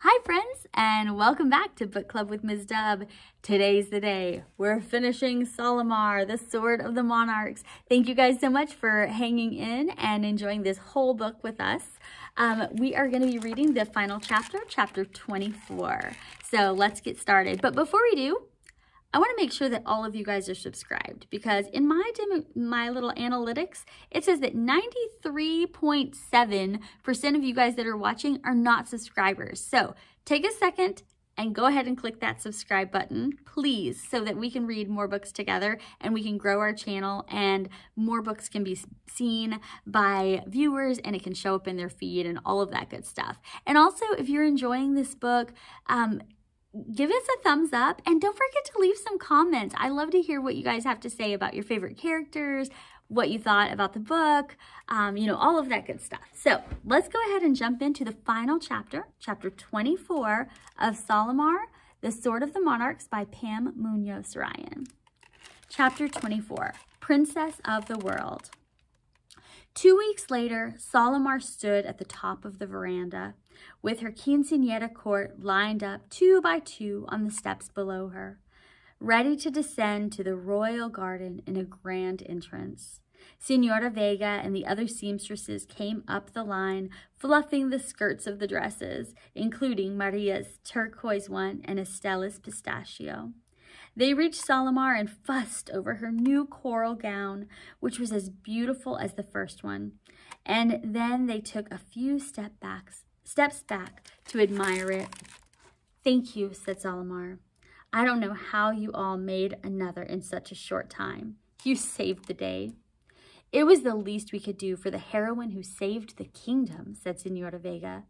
Hi friends and welcome back to Book Club with Ms. Dub. Today's the day. We're finishing Solimar, the Sword of the Monarchs. Thank you guys so much for hanging in and enjoying this whole book with us. Um, we are going to be reading the final chapter, chapter 24. So let's get started. But before we do, I want to make sure that all of you guys are subscribed because in my demo, my little analytics, it says that 93.7% of you guys that are watching are not subscribers. So take a second and go ahead and click that subscribe button, please, so that we can read more books together and we can grow our channel and more books can be seen by viewers and it can show up in their feed and all of that good stuff. And also, if you're enjoying this book, um, give us a thumbs up and don't forget to leave some comments. I love to hear what you guys have to say about your favorite characters, what you thought about the book, um, you know, all of that good stuff. So let's go ahead and jump into the final chapter, chapter 24 of Solimar, The Sword of the Monarchs by Pam Munoz Ryan. Chapter 24, Princess of the World. Two weeks later, Solimar stood at the top of the veranda with her quinceanera court lined up two by two on the steps below her, ready to descend to the royal garden in a grand entrance. Senora Vega and the other seamstresses came up the line, fluffing the skirts of the dresses, including Maria's turquoise one and Estella's pistachio. They reached Solimar and fussed over her new coral gown, which was as beautiful as the first one. And then they took a few step backs, steps back to admire it. Thank you, said Solimar. I don't know how you all made another in such a short time. You saved the day. It was the least we could do for the heroine who saved the kingdom, said Senora Vega.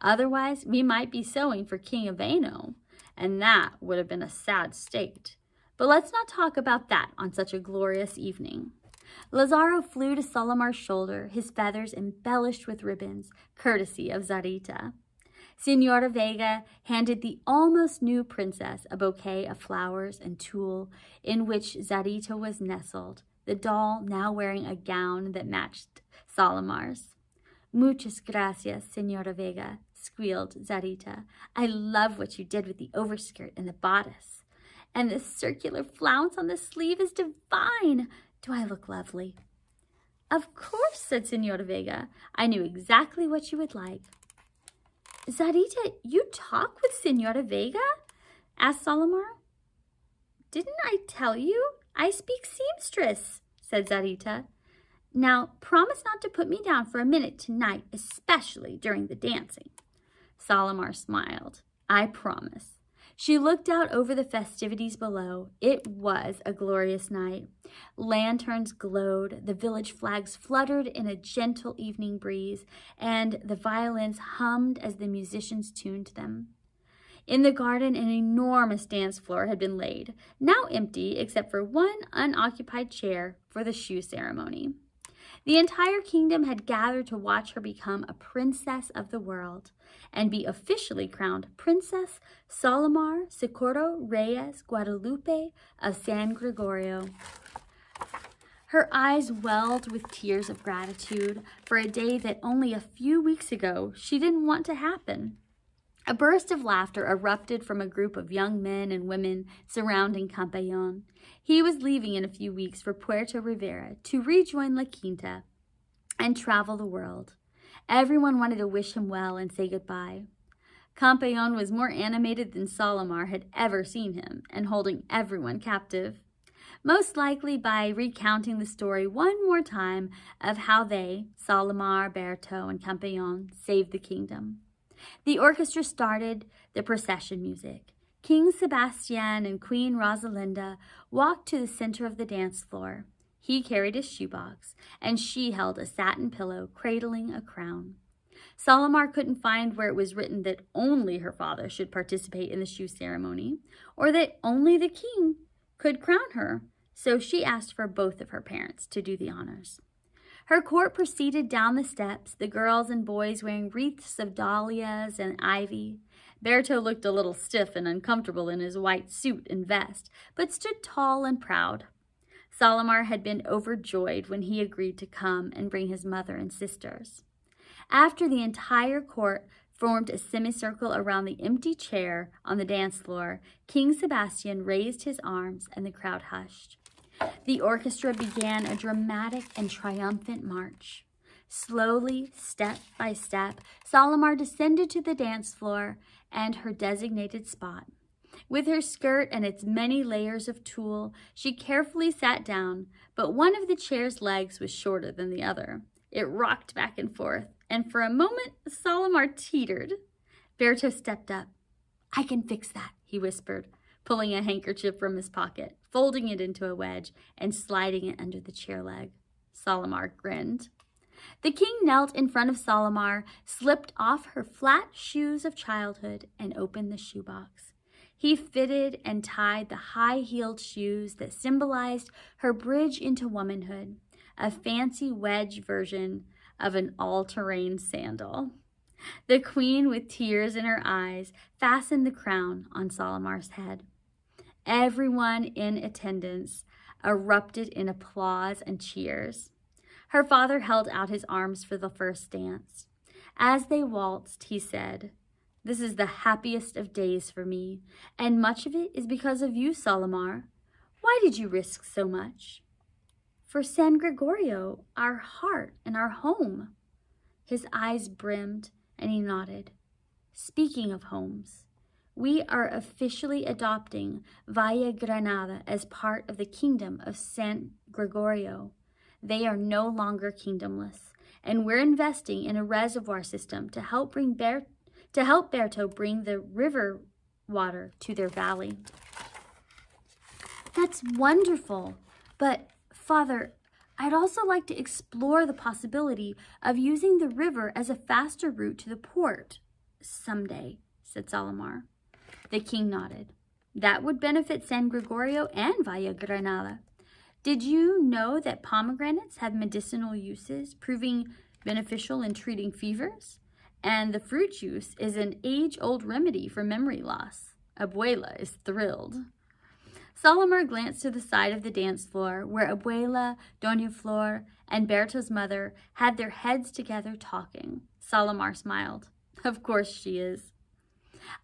Otherwise, we might be sewing for King Aveno, and that would have been a sad state. But let's not talk about that on such a glorious evening. Lazaro flew to Solimar's shoulder, his feathers embellished with ribbons, courtesy of Zarita. Senora Vega handed the almost new princess a bouquet of flowers and tulle in which Zarita was nestled, the doll now wearing a gown that matched Solimar's. Muchas gracias, Senora Vega, squealed Zarita. I love what you did with the overskirt and the bodice. And the circular flounce on the sleeve is divine. Do I look lovely? Of course, said Senora Vega. I knew exactly what you would like. Zarita, you talk with Senora Vega? asked Solimar. Didn't I tell you? I speak seamstress, said Zarita. Now, promise not to put me down for a minute tonight, especially during the dancing. Solimar smiled. I promise. She looked out over the festivities below. It was a glorious night. Lanterns glowed, the village flags fluttered in a gentle evening breeze, and the violins hummed as the musicians tuned them. In the garden, an enormous dance floor had been laid, now empty except for one unoccupied chair for the shoe ceremony. The entire kingdom had gathered to watch her become a princess of the world and be officially crowned Princess Solimar Socorro Reyes Guadalupe of San Gregorio. Her eyes welled with tears of gratitude for a day that only a few weeks ago she didn't want to happen. A burst of laughter erupted from a group of young men and women surrounding Campeon. He was leaving in a few weeks for Puerto Rivera to rejoin La Quinta and travel the world. Everyone wanted to wish him well and say goodbye. Campeon was more animated than Solimar had ever seen him and holding everyone captive. Most likely by recounting the story one more time of how they, Solimar, Berto, and Campeon, saved the kingdom. The orchestra started the procession music. King Sebastian and Queen Rosalinda walked to the center of the dance floor. He carried a shoebox, and she held a satin pillow cradling a crown. Solimar couldn't find where it was written that only her father should participate in the shoe ceremony, or that only the king could crown her, so she asked for both of her parents to do the honors. Her court proceeded down the steps, the girls and boys wearing wreaths of dahlias and ivy. Berto looked a little stiff and uncomfortable in his white suit and vest, but stood tall and proud. Solimar had been overjoyed when he agreed to come and bring his mother and sisters. After the entire court formed a semicircle around the empty chair on the dance floor, King Sebastian raised his arms and the crowd hushed. The orchestra began a dramatic and triumphant march. Slowly, step by step, Solimar descended to the dance floor and her designated spot. With her skirt and its many layers of tulle, she carefully sat down, but one of the chair's legs was shorter than the other. It rocked back and forth, and for a moment, Solimar teetered. Berto stepped up. I can fix that, he whispered, pulling a handkerchief from his pocket, folding it into a wedge, and sliding it under the chair leg. Solimar grinned. The king knelt in front of Solimar, slipped off her flat shoes of childhood, and opened the shoebox. He fitted and tied the high-heeled shoes that symbolized her bridge into womanhood, a fancy wedge version of an all-terrain sandal. The queen, with tears in her eyes, fastened the crown on Solimar's head. Everyone in attendance erupted in applause and cheers. Her father held out his arms for the first dance. As they waltzed, he said, This is the happiest of days for me, and much of it is because of you, Solimar. Why did you risk so much? For San Gregorio, our heart and our home. His eyes brimmed, and he nodded. Speaking of homes, we are officially adopting Valle Granada as part of the kingdom of San Gregorio. They are no longer kingdomless, and we're investing in a reservoir system to help bring Ber to help Berto bring the river water to their valley. That's wonderful, but Father, I'd also like to explore the possibility of using the river as a faster route to the port someday, said Solimar. The king nodded. That would benefit San Gregorio and Valle Granada. Did you know that pomegranates have medicinal uses, proving beneficial in treating fevers? And the fruit juice is an age-old remedy for memory loss. Abuela is thrilled. Solimar glanced to the side of the dance floor where Abuela, Doña Flor, and Berto's mother had their heads together talking. Solimar smiled. Of course she is.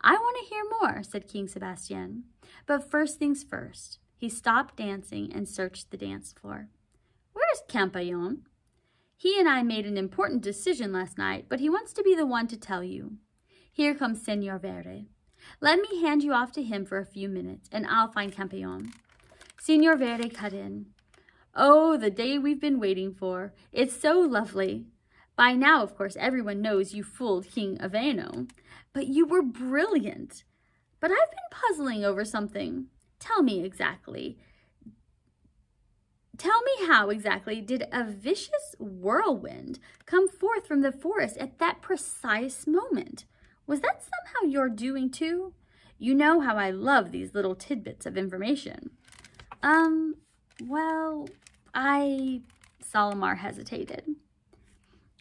I want to hear more, said King Sebastian. But first things first. He stopped dancing and searched the dance floor. Where's Campeon? He and I made an important decision last night, but he wants to be the one to tell you. Here comes Senor Verde. Let me hand you off to him for a few minutes, and I'll find Campeon. Senor Verde cut in. Oh, the day we've been waiting for. It's so lovely. By now, of course, everyone knows you fooled King Aveno. But you were brilliant. But I've been puzzling over something. Tell me exactly. Tell me how exactly did a vicious whirlwind come forth from the forest at that precise moment? Was that somehow your doing too? You know how I love these little tidbits of information. Um, well, I... Solimar hesitated.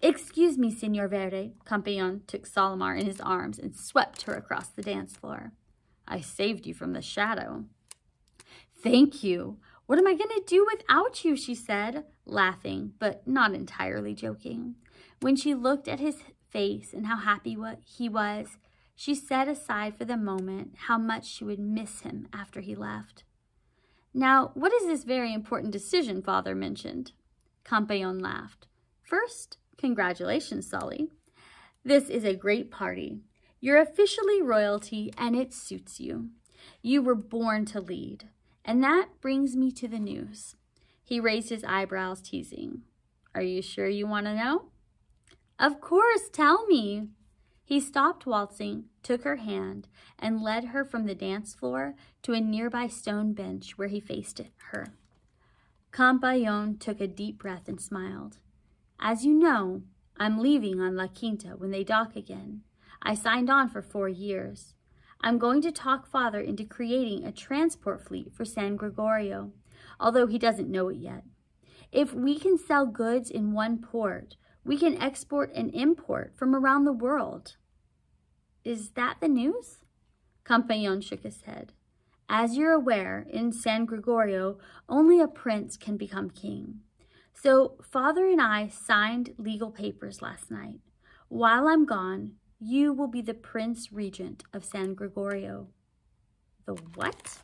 Excuse me, Senor Verde. Campeon took Solimar in his arms and swept her across the dance floor. I saved you from the shadow. Thank you. What am I going to do without you, she said, laughing, but not entirely joking. When she looked at his face and how happy he was, she set aside for the moment how much she would miss him after he left. Now, what is this very important decision father mentioned? Campeon laughed. First, congratulations, Sully. This is a great party. You're officially royalty and it suits you. You were born to lead. And that brings me to the news. He raised his eyebrows, teasing. Are you sure you want to know? Of course, tell me. He stopped waltzing, took her hand, and led her from the dance floor to a nearby stone bench where he faced her. Campeon took a deep breath and smiled. As you know, I'm leaving on La Quinta when they dock again. I signed on for four years. I'm going to talk father into creating a transport fleet for San Gregorio, although he doesn't know it yet. If we can sell goods in one port, we can export and import from around the world. Is that the news? Campeon shook his head. As you're aware, in San Gregorio, only a prince can become king. So father and I signed legal papers last night. While I'm gone, You will be the Prince Regent of San Gregorio. The what?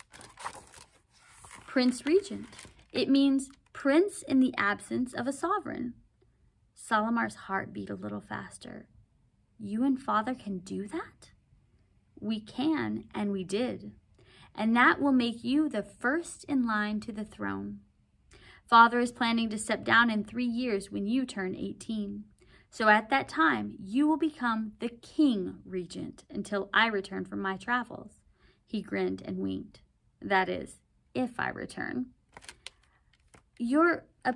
Prince Regent. It means prince in the absence of a sovereign. Solimar's heart beat a little faster. You and father can do that? We can, and we did. And that will make you the first in line to the throne. Father is planning to step down in three years when you turn 18. So at that time, you will become the king regent until I return from my travels. He grinned and winked. That is, if I return. You're a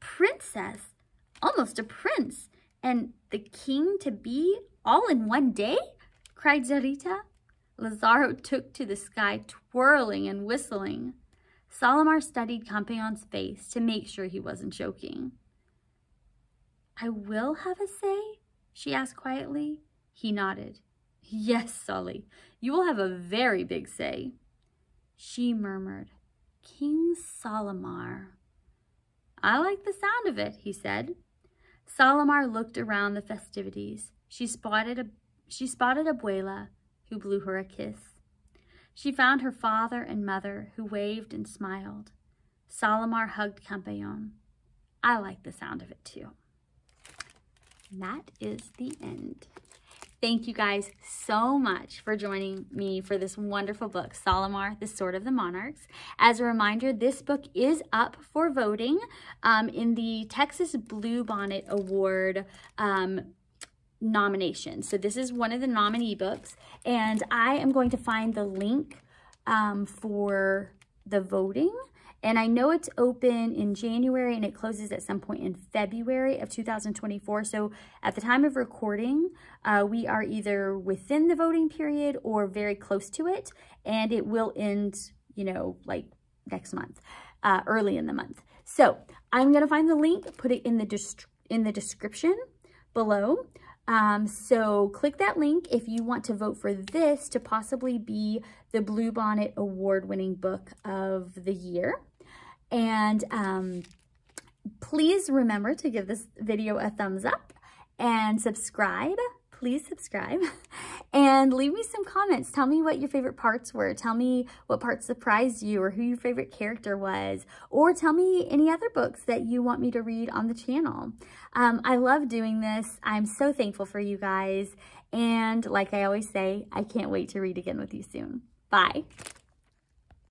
princess, almost a prince, and the king to be all in one day? cried Zarita. Lazaro took to the sky, twirling and whistling. Solimar studied Campeon's face to make sure he wasn't joking. I will have a say? she asked quietly. He nodded. Yes, Sully, you will have a very big say. She murmured, King Solimar. I like the sound of it, he said. Solimar looked around the festivities. She spotted a she spotted Abuela, who blew her a kiss. She found her father and mother, who waved and smiled. Solimar hugged Campeon. I like the sound of it too. And that is the end. Thank you guys so much for joining me for this wonderful book, Solimar, The Sword of the Monarchs. As a reminder, this book is up for voting um, in the Texas Bluebonnet Award um, nomination. So this is one of the nominee books, and I am going to find the link um, for the voting and I know it's open in January and it closes at some point in February of 2024. So at the time of recording, uh, we are either within the voting period or very close to it. And it will end, you know, like next month, uh, early in the month. So I'm going to find the link, put it in the, in the description below. Um, so click that link if you want to vote for this to possibly be the Bluebonnet Award winning book of the year. And um, please remember to give this video a thumbs up and subscribe. Please subscribe and leave me some comments. Tell me what your favorite parts were. Tell me what parts surprised you or who your favorite character was. Or tell me any other books that you want me to read on the channel. Um, I love doing this. I'm so thankful for you guys. And like I always say, I can't wait to read again with you soon. Bye.